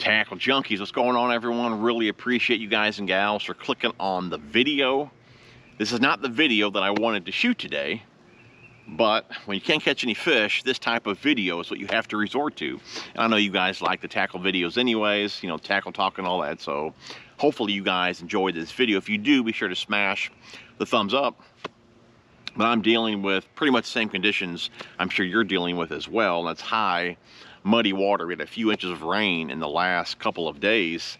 Tackle Junkies, what's going on everyone? Really appreciate you guys and gals for clicking on the video. This is not the video that I wanted to shoot today, but when you can't catch any fish, this type of video is what you have to resort to. And I know you guys like the tackle videos anyways, you know, tackle talk and all that, so hopefully you guys enjoyed this video. If you do, be sure to smash the thumbs up. But I'm dealing with pretty much the same conditions I'm sure you're dealing with as well. and That's high muddy water. We had a few inches of rain in the last couple of days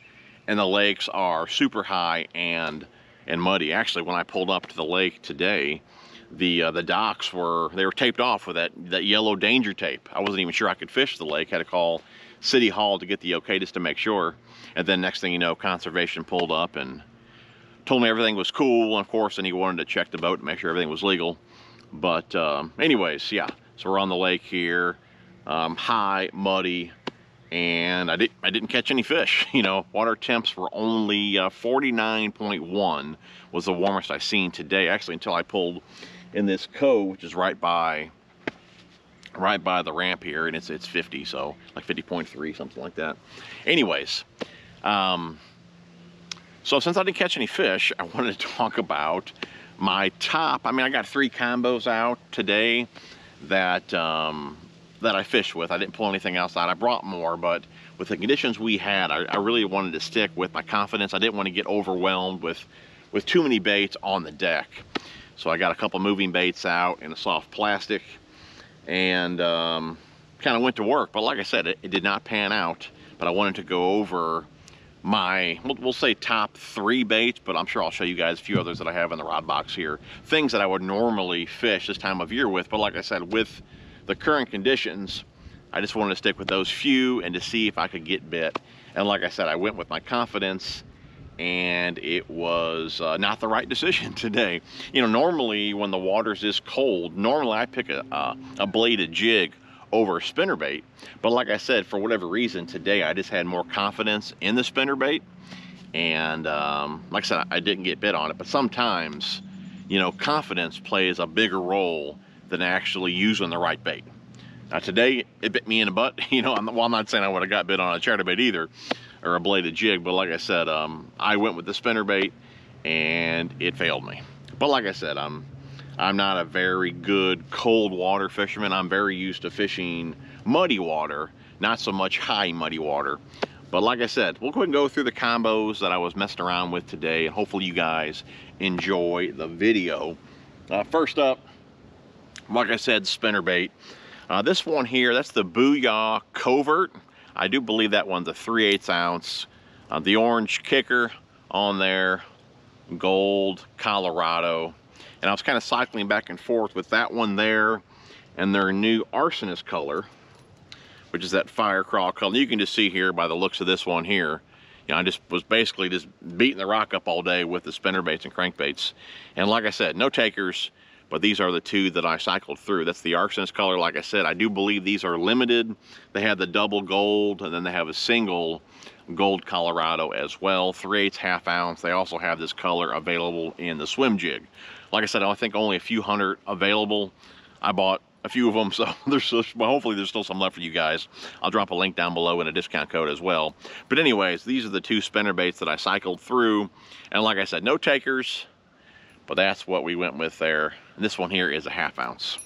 and the lakes are super high and and muddy. Actually, when I pulled up to the lake today, the uh, the docks were they were taped off with that that yellow danger tape. I wasn't even sure I could fish the lake. Had to call City Hall to get the okay just to make sure. And then next thing you know, conservation pulled up and told me everything was cool. And of course, then he wanted to check the boat to make sure everything was legal. But um, anyways, yeah. So we're on the lake here um, high, muddy, and I, did, I didn't catch any fish. You know, water temps were only uh, 49.1 was the warmest I've seen today, actually, until I pulled in this cove, which is right by right by the ramp here, and it's it's 50, so like 50.3, something like that. Anyways, um, so since I didn't catch any fish, I wanted to talk about my top. I mean, I got three combos out today that um, that I fished with. I didn't pull anything outside. I brought more, but with the conditions we had, I, I, really wanted to stick with my confidence. I didn't want to get overwhelmed with, with too many baits on the deck. So I got a couple moving baits out in a soft plastic and um, kind of went to work. But like I said, it, it, did not pan out. But I wanted to go over my, we'll, we'll say top three baits, but I'm sure I'll show you guys a few others that I have in the rod box here. Things that I would normally fish this time of year with. But like I said, with the current conditions, I just wanted to stick with those few and to see if I could get bit. And like I said, I went with my confidence and it was uh, not the right decision today. You know, normally when the water's this cold, normally I pick a, a, a bladed jig over a spinnerbait. But like I said, for whatever reason today, I just had more confidence in the spinnerbait. And um, like I said, I didn't get bit on it. But sometimes, you know, confidence plays a bigger role than actually using the right bait. Now today, it bit me in the butt. You know, I'm, well, I'm not saying I would have got bit on a chatterbait either, or a bladed jig, but like I said, um, I went with the spinner bait and it failed me. But like I said, I'm, I'm not a very good cold water fisherman. I'm very used to fishing muddy water, not so much high muddy water. But like I said, we'll go and go through the combos that I was messing around with today. Hopefully you guys enjoy the video. Uh, first up, like I said, spinnerbait. Uh, this one here, that's the Booyah Covert. I do believe that one's a 3 8 ounce. Uh, the orange kicker on there, gold, Colorado. And I was kind of cycling back and forth with that one there and their new arsonist color, which is that fire crawl color. You can just see here by the looks of this one here, you know, I just was basically just beating the rock up all day with the spinnerbaits and crankbaits. And like I said, no takers, but these are the two that I cycled through. That's the Arsonist color. Like I said, I do believe these are limited. They have the double gold, and then they have a single gold Colorado as well. 3 8 half ounce. They also have this color available in the swim jig. Like I said, I think only a few hundred available. I bought a few of them, so there's well, hopefully there's still some left for you guys. I'll drop a link down below and a discount code as well. But anyways, these are the two spinner baits that I cycled through. And like I said, no takers, but that's what we went with there. This one here is a half ounce.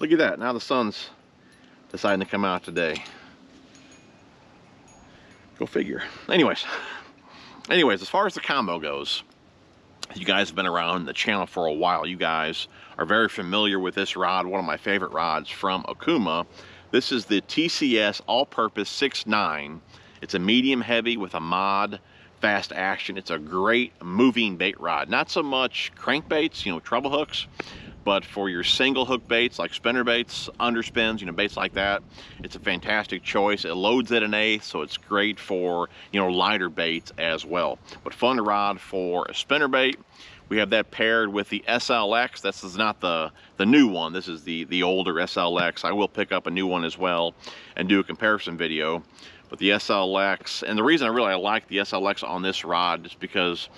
Look at that. Now the sun's deciding to come out today. Go figure. Anyways, anyways, as far as the combo goes, you guys have been around the channel for a while. You guys are very familiar with this rod, one of my favorite rods from Okuma. This is the TCS All-Purpose 6.9. It's a medium heavy with a mod fast action. It's a great moving bait rod. Not so much crankbaits, you know, treble hooks, but for your single hook baits like spinner baits, underspins, you know, baits like that, it's a fantastic choice. It loads at an eighth, so it's great for, you know, lighter baits as well. But fun rod for a spinner bait. We have that paired with the SLX. This is not the, the new one. This is the, the older SLX. I will pick up a new one as well and do a comparison video with the SLX. And the reason I really like the SLX on this rod is because,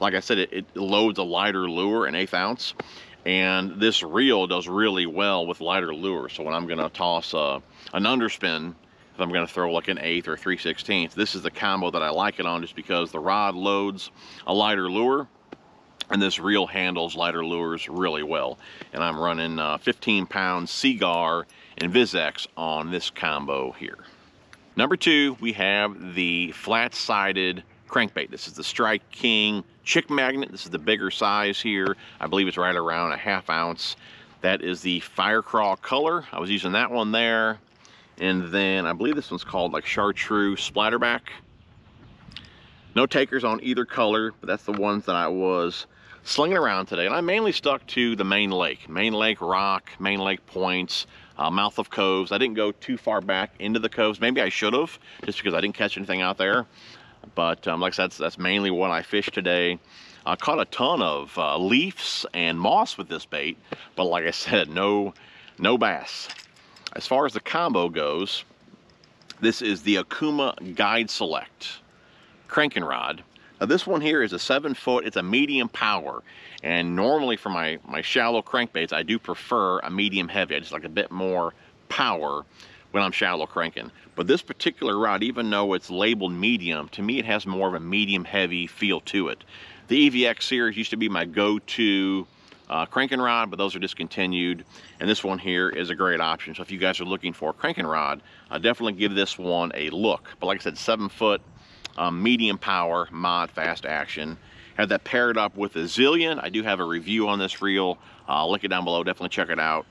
like I said, it, it loads a lighter lure, an eighth ounce. And this reel does really well with lighter lure. So when I'm gonna toss uh, an underspin, if I'm going to throw like an eighth or 3 16th. This is the combo that I like it on just because the rod loads a lighter lure and this reel handles lighter lures really well. And I'm running uh, 15 pound Seaguar InvizX on this combo here. Number two, we have the flat-sided crankbait. This is the Strike King Chick Magnet. This is the bigger size here. I believe it's right around a half ounce. That is the Fire Crawl color. I was using that one there. And then I believe this one's called like Chartreuse Splatterback. No takers on either color, but that's the ones that I was slinging around today. And I mainly stuck to the main lake, main lake rock, main lake points, uh, mouth of coves. I didn't go too far back into the coves. Maybe I should have, just because I didn't catch anything out there. But um, like I said, that's, that's, mainly what I fished today. I caught a ton of uh, leaves and moss with this bait, but like I said, no, no bass. As far as the combo goes, this is the Okuma Guide Select cranking rod. Now this one here is a seven foot, it's a medium power. And normally for my, my shallow crankbaits, I do prefer a medium heavy. I just like a bit more power when I'm shallow cranking. But this particular rod, even though it's labeled medium, to me it has more of a medium heavy feel to it. The EVX series used to be my go-to uh, cranking rod, but those are discontinued. And this one here is a great option. So if you guys are looking for a cranking rod, uh, definitely give this one a look. But like I said, seven foot, um, medium power mod fast action. Have that paired up with a Zillion. I do have a review on this reel. Uh, link it down below. Definitely check it out.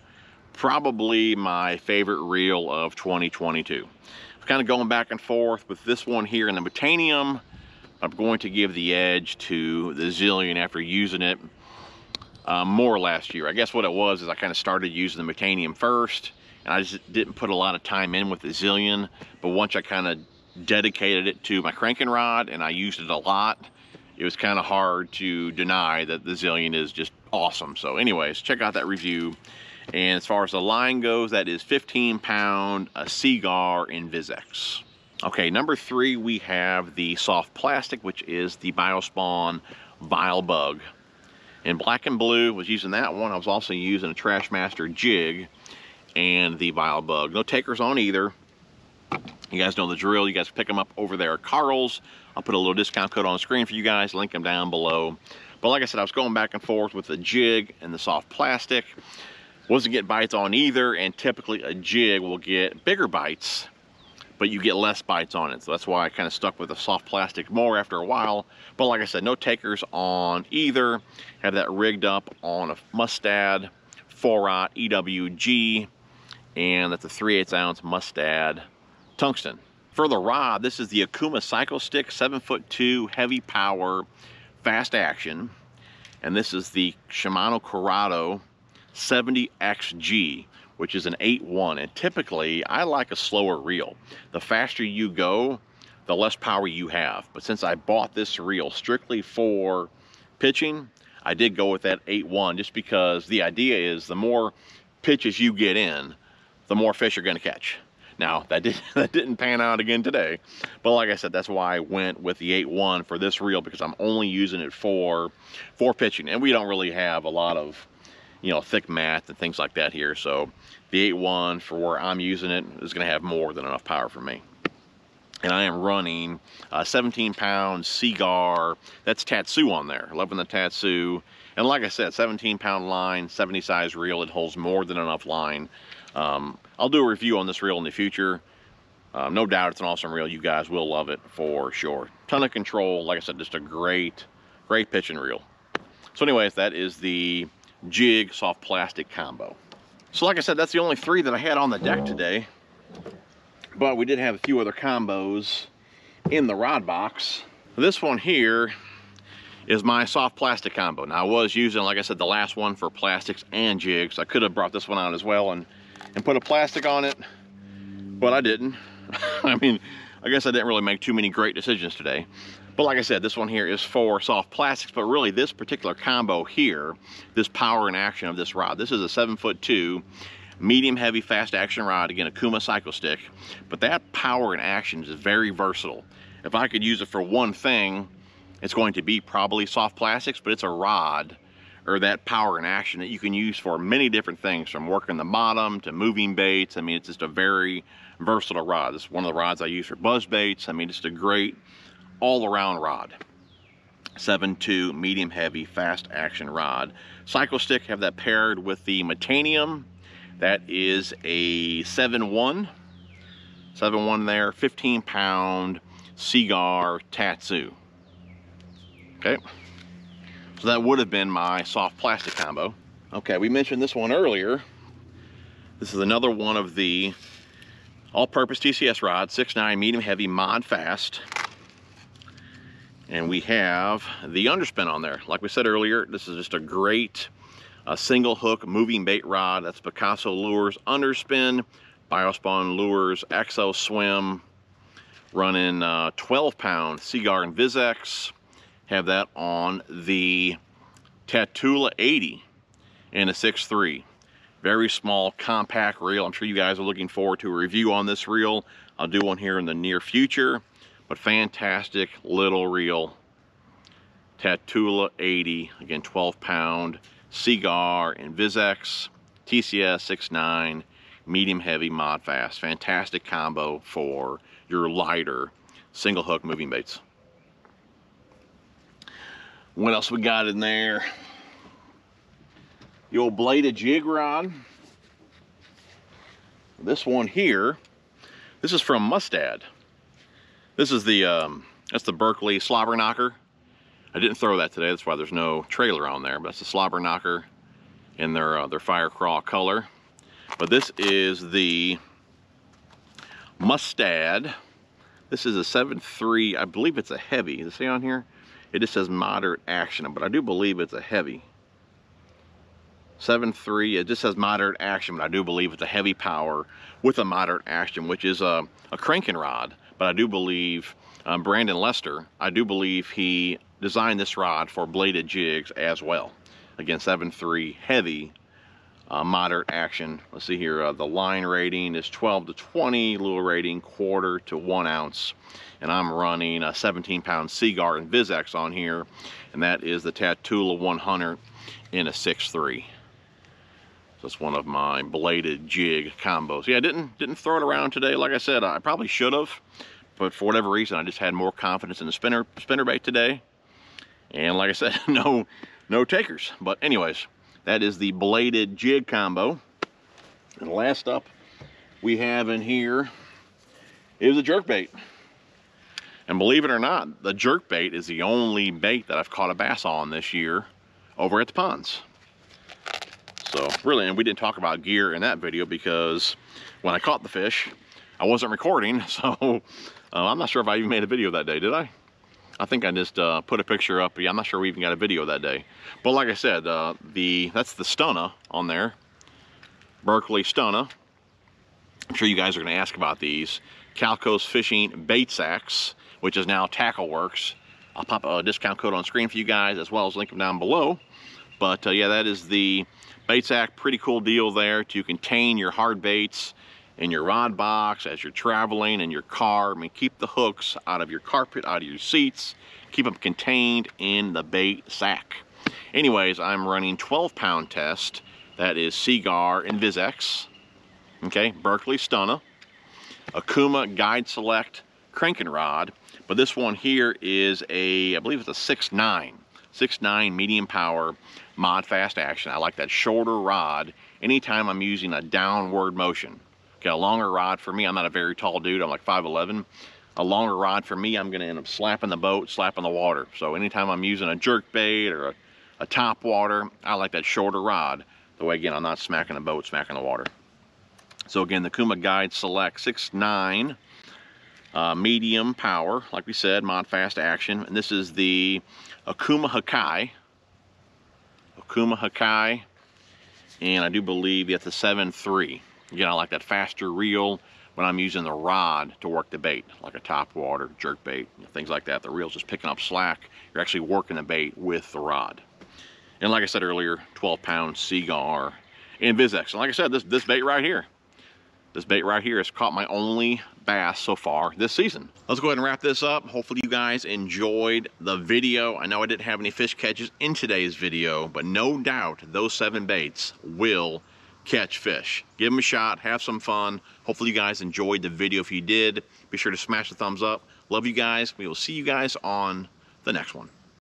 Probably my favorite reel of 2022. I'm kind of going back and forth with this one here in the Metanium. I'm going to give the edge to the Zillion after using it uh, more last year. I guess what it was is I kind of started using the Metanium first and I just didn't put a lot of time in with the Zillion. But once I kind of dedicated it to my cranking rod and I used it a lot, it was kind of hard to deny that the Zillion is just awesome. So anyways, check out that review. And as far as the line goes, that is 15 pound a Seaguar InvizX. Okay, number three, we have the soft plastic, which is the Biospawn Vile Bug. In black and blue, was using that one. I was also using a Trashmaster jig and the Vile Bug. No takers on either. You guys know the drill. You guys pick them up over there at Karl's. I'll put a little discount code on the screen for you guys. Link them down below. But like I said, I was going back and forth with the jig and the soft plastic. Wasn't getting bites on either, and typically a jig will get bigger bites, but you get less bites on it. So that's why I kind of stuck with the soft plastic more after a while. But like I said, no takers on either. Have that rigged up on a Mustad 4-aught EWG, and that's a 3 8 ounce Mustad tungsten. For the rod, this is the Okuma Cycle Stick, 7 foot 2, heavy power, fast action. And this is the Shimano Curado 70XG, which is an 8-1. And typically, I like a slower reel. The faster you go, the less power you have. But since I bought this reel strictly for pitching, I did go with that 8-1 just because the idea is the more pitches you get in, the more fish you're going to catch. Now, that, did, that didn't pan out again today. But like I said, that's why I went with the 8-1 for this reel because I'm only using it for, for pitching. And we don't really have a lot of, you know, thick mat and things like that here. So the 8-1 for where I'm using it is going to have more than enough power for me. And I am running a 17 pound Seaguar. That's Tatsu on there. Loving the Tatsu. And like I said, 17 pound line, 70 size reel. It holds more than enough line. Um, I'll do a review on this reel in the future. Uh, no doubt it's an awesome reel. You guys will love it for sure. Ton of control. Like I said, just a great, great pitching reel. So anyways, that is the jig soft plastic combo. So like I said, that's the only three that I had on the deck today. But we did have a few other combos in the rod box. This one here is my soft plastic combo. Now I was using, like I said, the last one for plastics and jigs. I could have brought this one out as well and and put a plastic on it, but I didn't. I mean, I guess I didn't really make too many great decisions today. But like I said, this one here is for soft plastics, but really this particular combo here, this power and action of this rod, this is a seven foot two, medium heavy fast action rod, again, Okuma cycle stick, but that power and action is very versatile. If I could use it for one thing, it's going to be probably soft plastics, but it's a rod or that power and action that you can use for many different things from working the bottom to moving baits. I mean, it's just a very versatile rod. Is one of the rods I use for buzz baits. I mean, it's a great all-around rod. 7.2 medium heavy fast action rod. Cycle stick have that paired with the Metanium. That is a 7.1. 7.1 there, 15 pound Seaguar Tatsu. Okay. So that would have been my soft plastic combo. Okay, we mentioned this one earlier. This is another one of the all-purpose TCS rods, 6.9 medium heavy mod fast. And we have the underspin on there. Like we said earlier, this is just a great uh, single hook moving bait rod. That's Picasso Lures underspin, Biospawn Lures, Exo Swim, running uh, 12 pound Seaguar InvizX. Have that on the Tatula 80 in a 6.3. Very small, compact reel. I'm sure you guys are looking forward to a review on this reel. I'll do one here in the near future but fantastic little reel. Tatula 80, again 12 pound, Seaguar InvizX, TCS 6.9, medium heavy mod fast. Fantastic combo for your lighter single hook moving baits. What else we got in there? The old bladed jig rod. This one here, this is from Mustad. This is the, um, that's the Berkley Slobber Knocker. I didn't throw that today, that's why there's no trailer on there, but that's the Slobberknocker in their, uh, their fire crawl color. But this is the Mustad. This is a 7.3, I believe it's a heavy. Does it on here? It just says moderate action, but I do believe it's a heavy. 7.3, it just says moderate action, but I do believe it's a heavy power with a moderate action, which is a, a cranking rod but I do believe um, Brandon Lester, I do believe he designed this rod for bladed jigs as well. Again, 7.3 heavy, uh, moderate action. Let's see here, uh, the line rating is 12 to 20, lure rating quarter to one ounce. And I'm running a 17 pound Seaguar InvizX on here, and that is the Tatula 100 in a 6.3. That's one of my bladed jig combos. Yeah, I didn't didn't throw it around today. Like I said, I probably should have, but for whatever reason, I just had more confidence in the spinner spinner bait today. And like I said, no no takers. But anyways, that is the bladed jig combo. And last up, we have in here is a jerk bait. And believe it or not, the jerk bait is the only bait that I've caught a bass on this year over at the ponds. So really, and we didn't talk about gear in that video because when I caught the fish, I wasn't recording. So uh, I'm not sure if I even made a video that day, did I? I think I just uh, put a picture up. Yeah, I'm not sure we even got a video that day. But like I said, uh, the that's the Stunna on there. Berkley Stunna. I'm sure you guys are going to ask about these. CalCoast Fishing Bait Sacks, which is now TackleWorkz. I'll pop a discount code on screen for you guys as well as link them down below. But uh, yeah, that is the Bait sack, pretty cool deal there to contain your hard baits in your rod box as you're traveling in your car. I mean, keep the hooks out of your carpet, out of your seats. Keep them contained in the bait sack. Anyways, I'm running 12 pound test. That is Seaguar InvizX. Okay, Berkley Stunna. Okuma Guide Select cranking rod. But this one here is a, I believe it's a 6.9. 6.9 medium power mod fast action. I like that shorter rod anytime I'm using a downward motion. Okay, a longer rod for me, I'm not a very tall dude, I'm like 5'11". A longer rod for me, I'm gonna end up slapping the boat, slapping the water. So anytime I'm using a jerk bait or a, a top water, I like that shorter rod. The way, again, I'm not smacking the boat, smacking the water. So again, the Kuma Guide Select 6.9 uh, medium power, like we said, mod fast action. And this is the Okuma Hakai. Okuma Hakai. And I do believe it's a 7.3. Again, I like that faster reel when I'm using the rod to work the bait, like a top water, jerk bait, things like that. The reel's just picking up slack. You're actually working the bait with the rod. And like I said earlier, 12 pound Seaguar InvizX. And like I said, this, this bait right here, this bait right here has caught my only bass so far this season. Let's go ahead and wrap this up. Hopefully you guys enjoyed the video. I know I didn't have any fish catches in today's video, but no doubt those seven baits will catch fish. Give them a shot, have some fun. Hopefully you guys enjoyed the video. If you did, be sure to smash the thumbs up. Love you guys. We will see you guys on the next one.